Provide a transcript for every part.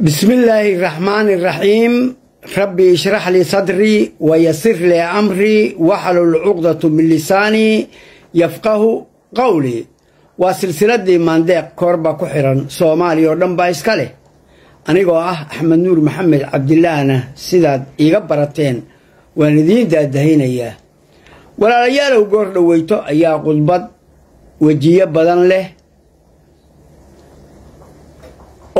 بسم الله الرحمن الرحيم ربي اشرح لي صدري ويسر لي أمري واحلل عقدة من لساني يفقه قولي وسلسلة مانديق كوربا كحرا سومالي ودن بايسكالي anigoo ah axmed nuur maxamed cabdilaahna sidaad iiga barateen waan idiin daadahaynayaa walaalayaalow goor dhoweyto ayaa khudbad wejiyo badan leh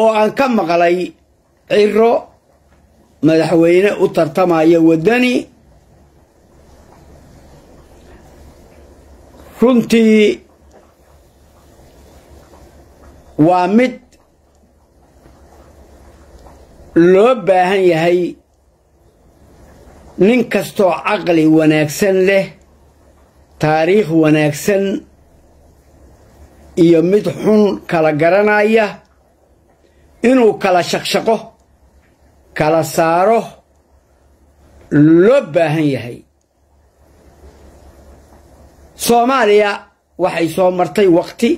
oo aan ka maqlay ciro madaxweyne u tartamaya waddani. Runtii waa mid loo baahan yahay nin kastoo caqli wanaagsan leh taariikh wanaagsan iyo mid xun kala garanaya inuu kala shaqshaqo kala saaro loo baahan yahay. Soomaaliya waxay soo martay waqti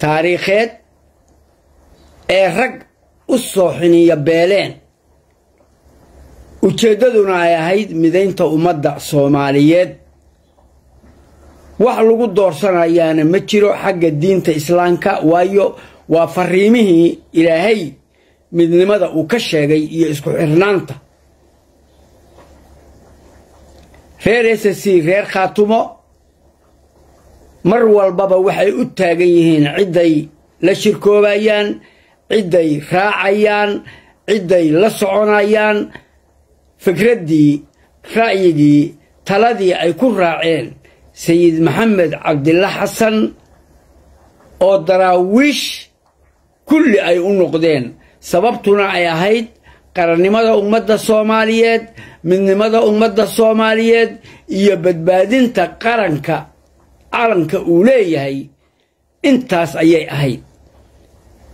taariikheed ee rag u soo xiniya beeleen. Ujeeddaduna ay ahayd midaynta ummadda soomaaliyeed. Wax lagu doorsanayaana ma jiro xagga diinta islaamka waayo waa fariimihii ilaahay midnimada uu ka sheegay iyo isku xirnaanta. Reer s reer khaatumo mar walbaba waxay u taagan yihiin cidday la shirkoobayaan cidday raacayaan cidday la soconayaan. Fikraddii ra'yigii taladii ay ku raaceen sayid maxamed cabdilla xasan oo daraawiish kulli ay u noqdeen. Sababtuna ay ahayd qarannimada ummadda soomaaliyeed midnimada ummadda soomaaliyeed iyo badbaadinta qaranka calanka uu leeyahay. Intaas ayay ahayd.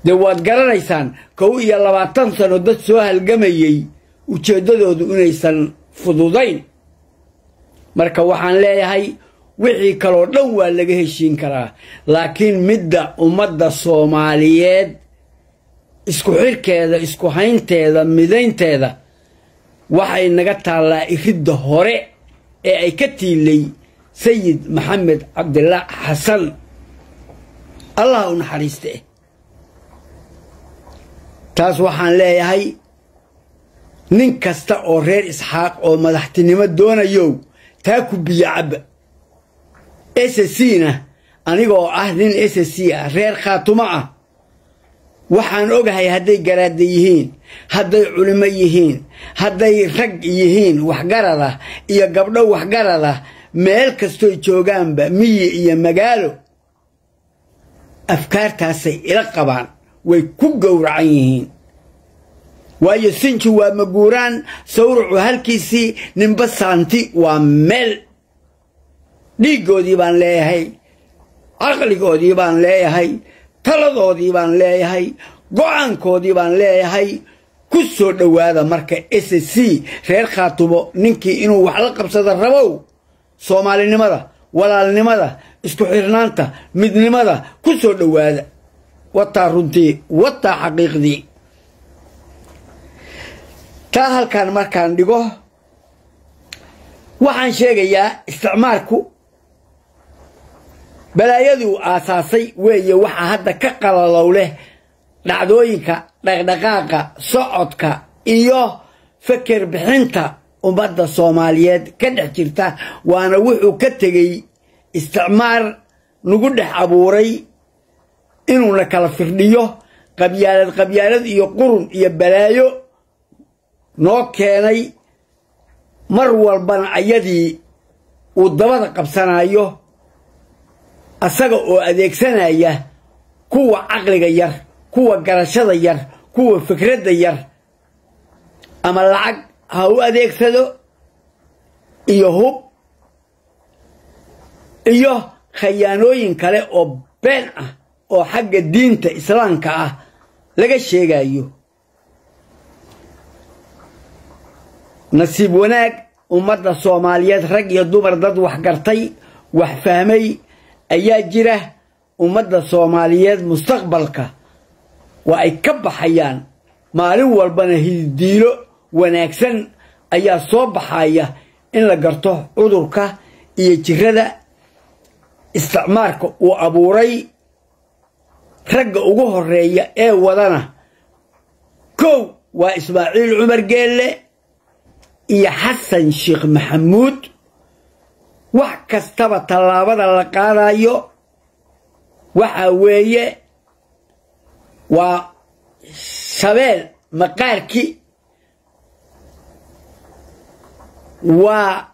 Dee waad garanaysaan kow iyo labaatan sano dad soo halgamayey ujeeddadoodu inaysan fududayn. Marka waxaan leeyahay wixii kaloo dhan waa laga heshiin karaa. Laakiin midda ummadda soomaaliyeed isku xirkeeda isku haynteeda midaynteeda waxay naga taallaa iridda hore ee ay ka tiilay sayid maxamed cabdillah xasan. Allah u naxariiste. Taas waxaan leeyahay nin kasta oo reer isxaaq oo madaxtinimo doonayow taa ku biyo cabba na anigoo ah nin s c ah reer khaatumo ah waxaan ogahay hadday garaada yihiin hadday culimo yihiin hadday rag yihiin waxgarada iyo gabdho waxgarada meel kastoy joogaanba miyi iyo magaalo afkaartaasay ila qabaan way ku gowracan yihiin. Waayo sinji waa maguuraan sawracu halkiisii ninba saanti waa meel. Dhiiggoodii baan leeyahay caqligoodii baan leeyahay taladoodii baan leeyahay go'aankoodii baan leeyahay ku soo dhowaada marka s c. Reer khaatumo ninkii inuu wax la qabsado rabow soomaalinimada walaalnimada isku xirnaanta midnimada ku soo dhowaada. Wataa runtii wataa xaqiiqdii taa halkaan markaan dhigo waxaan sheegayaa isticmaalku balaayaduu aasaasay weeye waxaa hadda ka qalalow leh dhacdooyinka dhaqdhaqaaqa socodka iyo feker bixinta ummadda soomaaliyeed ka dhex jirta waana wuxuu ka tegey isticmaar nagu dhex abuuray inuuna kala firdhiyo qabyaalad qabyaalad iyo qurun iyo balaayo noo keenay mar walbana ayadii uu dabada qabsanayo asaga oo adeegsanaya kuwa caqliga yar kuwa garashada yar kuwa fikradda yar. Ama lacag ha u adeegsado iyo hub iyo khayaanooyin kale oo been ah oo xagga diinta islaamka ah laga sheegayo nasiib wanaag ummadda soomaaliyeed rag iyo dumar dad wax gartay wax fahmay ayaa jira ummadda soomaaliyeed mustaqbalka. Waa ay ka baxayaan. Maalin walbana hidiilo wanaagsan ayaa soo baxaya in la garto cudurka iyo jirada isticmaarka uu abuuray ragga ugu horreeya ee wadana. Kow waa ismaaciil cumar geelle iyo xasan sheekh maxamuud wax kastaba tallaabada la qaadayo waxa weeye waa shabeel maqaarkii waa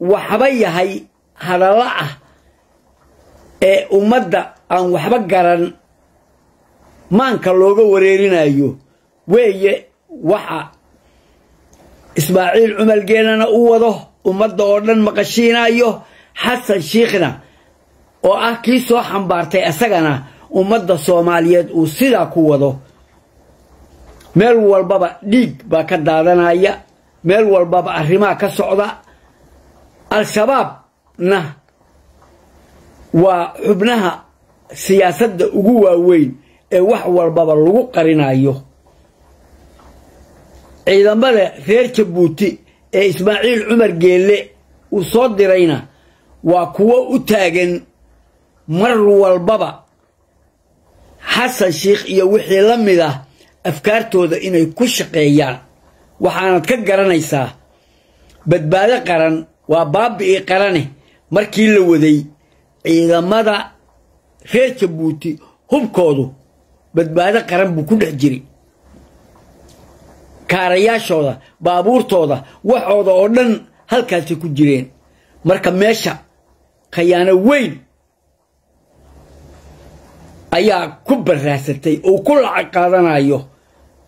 waxba yahay hadallo ah ee ummadda aan waxba garan maanka looga wareerinayo. Weeye waxa ismaaciil cumar geelana u wado ummadda oo dhan maqashiinayo xasan shiikhna oo ah kii soo xambaartay isagana ummadda soomaaliyeed uu sidaa ku wado. Meel walbaba dhiig baa ka daadanaya meel walbaba arrimaha ka socda. Al-shabaabna waa xubnaha siyaasadda ugu waaweyn ee wax walbaba lagu qarinayo ciidamada reer jabuuti ee ismaaciil cumar geelle uu soo dirayna waa kuwo u taagan mar walbaba. Xasan sheikh iyo wixii la mid ah afkaartooda inay ku shaqeeyaan. Waxaanad ka garanaysaa badbaado qaran waa baabi'ii qarane markii la waday ciidamada reer jabuuti. Hubkoodu badbaado qaran buu ku dhex jiri kaarayaashooda baabuurtooda waxooda oo dhan halkaasay ku jireen. Marka meesha khayaano weyn ayaa ku baraasatay oo ku lacag qaadanayo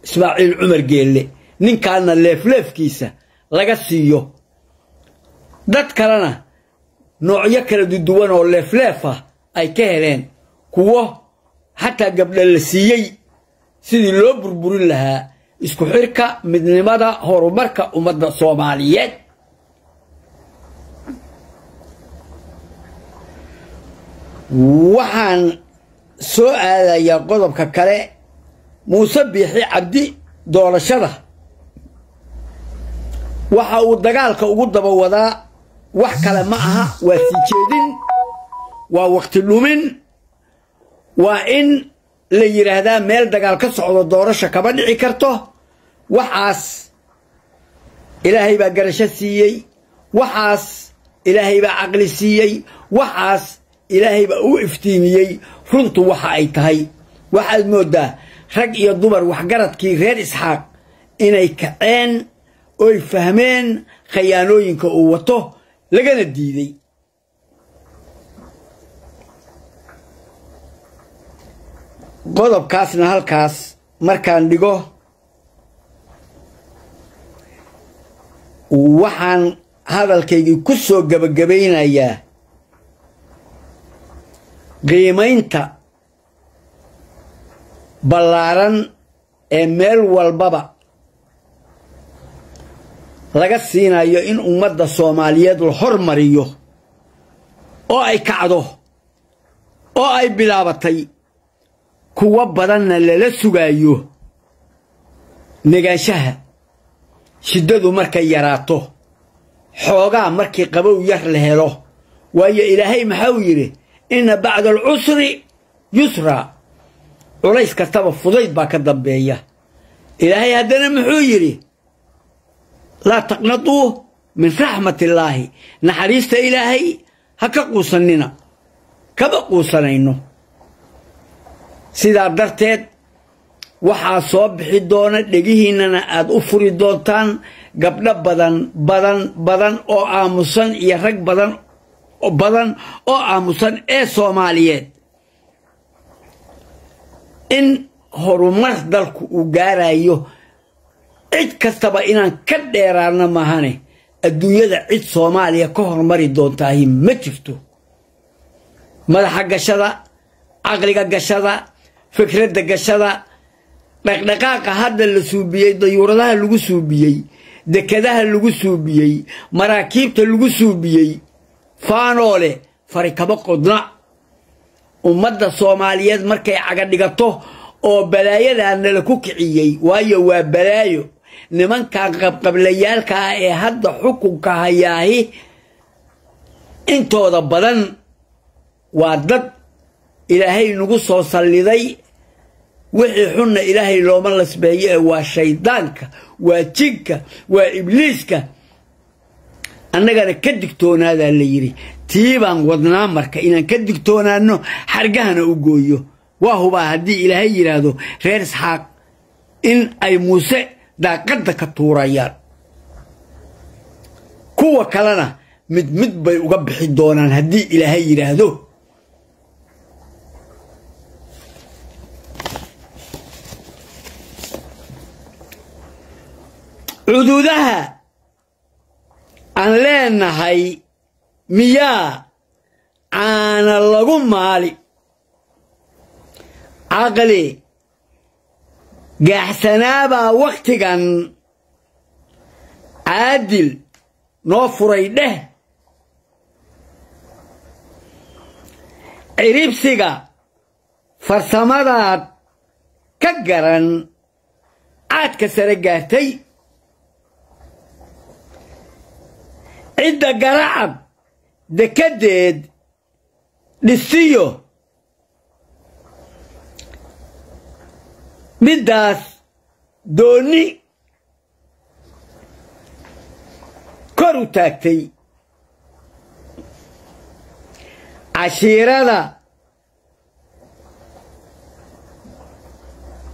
ismaaciil cumar geelle ninkaana leefleefkiisa laga siiyo. Dad kalena noocyo kala duduwan oo leefleef ah ay ka heleen kuwo xataa gabdha la siiyey sidii loo burburin lahaa isku xirka midnimada horumarka ummadda soomaaliyeed. Waxaan soo aadayaa qodobka kale muuse biixi cabdi doorashada waxa uu dagaalka ugu daba wadaa wax kale ma aha waa sii jeedin waa waqti dhumin waa in la yidhaahdaa meel dagaal ka socdo doorasha kama dhici karto? Waxaas ilaahay baa garasho siiyey. Waxaas ilaahay baa caqli siiyey. Waxaas ilaahay baa u iftiimiyey. Runtu waxa ay tahay. Waxaad mooddaa rag iyo dumar waxgaradkii reer isxaaq inay kaceen oy fahmeen khayaanooyinka uu wato lagana diiday qodobkaasna halkaas markaan dhigo waxaan hadalkaygii ku soo gebagabaynayaa qiimaynta ballaaran ee meel walbaba laga siinayo in ummadda soomaaliyeed la hormariyo oo ay kacdo oo ay bilaabatay kuwo badanna lala sugaayo negaanshaha. Shiddadu markay yaraato xoogaa markii qabow yar la helo. Waayo ilaahay maxau yidhi inna bacda alcusri yusraa culays kastaba fudayd baa ka dambeeya. Ilaahay haddana muxuu yidhi laa taqnatuu min raxmatillaahi naxariista ilaahay ha ka quusannina kama quusanayno sidaa darteed waxaa soo bixi doona dhegihiinnana aad u furi doontaan gabdho badan badan badan oo aamusan iyo rag badan badan oo aamusan ee soomaaliyeed. In horumar dalku uu gaarayo cid kastaba inaan ka dheeraano mahane adduunyada cid soomaaliya ka hormari doontaahi ma jirto. Madaxa gashada caqliga gashada fikradda gashada dhaqdhaqaaqa hadda la suubiyey dayuuradaha lagu suubiyey dekadaha lagu suubiyey maraakiibta lagu suubiyey faanoole fari kama qodna ummadda soomaaliyeed markay caga dhigato oo balaayadaa nala ku kiciyey waayo waa balaayo. Nimankan qabqablayaalka ah ee hadda xukunka hayaahi intooda badan waa dad ilaahay nagu soo salliday. Wixii xunna ilaahay looma lasbeeyo ee waa shaydaanka waa jinka waa ibliiska. Annagana ka digtoonaadaa la yidhi tii baan wadnaa marka inaan ka digtoonaano xargahana u gooyo. Waa hubaa haddii ilaahay yidhaahdo reer isxaaq in ay muuse daaqadda ka tuurayaan. Kuwa kalena mid mid bay uga bixi doonaan haddii ilaahay yidhaahdo cududaha. Aan leenahay miyaa caana lagu maali. Caqli. Gaaxsanaabaa wakhtigan caadil. Noo furay dheh. Ciribsiga. Farsamadaad ka garan. Caadka sare gaartay cidda garacad dekeddeed dhisiyo middaas doonni kor u taagtay. Cashiirada.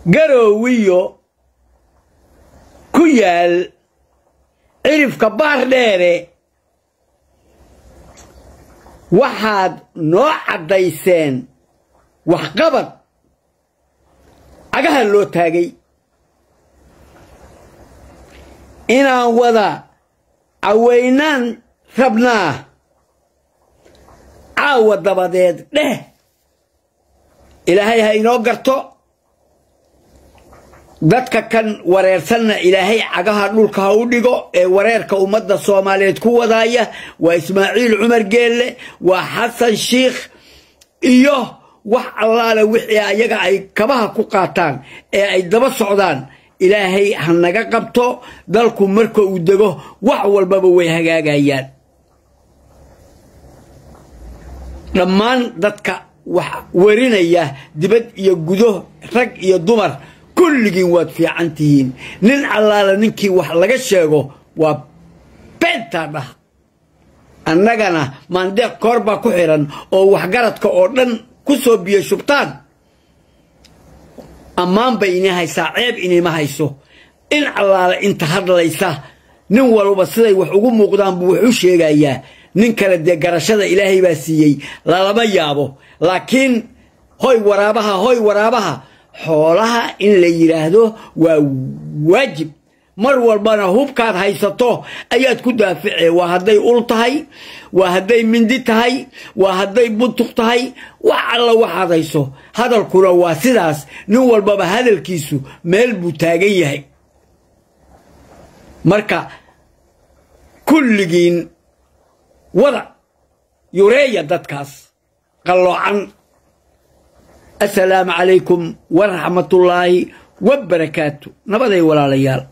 Garoowiyo. Ku yaal. Cirifka baar dheere waxaad noo caddayseen waxqabad cagaha loo taagay. Inaan wada cawaynaan rabnaa. Caawa dabadeed dheh. Ilaahay ha inoo garto dadka kan wareersanna ilaahay cagaha dhulka ha u dhigo ee wareerka ummadda soomaaliyeed ku wadaaya waa ismaaciil cumar geelle waa xasan shiikh iyo wax allaale wixii ayaga ay kabaha ku qaataan ee ay daba socdaan. Ilaahay ha naga qabto dalku marka uu dego wax walbaba way hagaagayaan. Dhammaan dadka wax warinaya dibad iyo gudo rag iyo dumar kulligiin waad fiican tihiin nin allaala ninkii wax laga sheego waa beentaa annagana maandeeq koor baa ku xidhan oo waxgaradka oo dhan ku soo biyo shubtaan. Ammaan bay inii haysaa ceeb iniima hayso. In allaala inta hadlaysa nin walba siday wax ugu muuqdaan buu wax sheegayaa. Nin kale dee garashada ilaahay baa siiyey lalama yaabo. Laakiin hoy waraabaha hoy waraabaha xoolaha in la yidhaahdo waa waajib. Mar walbana hubkaad haysato ayaad ku daaficee waa hadday ul tahay waa hadday mindi tahay waa hadday buntuq tahay wax alla waxaad hayso. Hadalkuna waa sidaas. Nin walbaba hadalkiisu meel buu taagan yahay. Marka kulligiin wada yureeya dadkaas qalloocan assalaamu calaykum waraxmatullaahi wabarakaatu nabaday walaalayaal